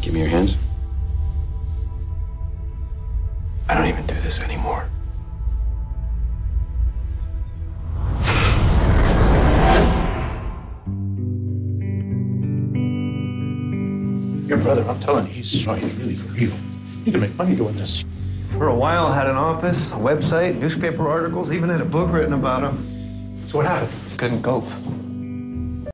Give me your hands. I don't even do this anymore. Your brother, I'm telling you, he's, he's really for real. You can make money doing this. For a while, had an office, a website, newspaper articles, even had a book written about him. So what happened? Couldn't cope.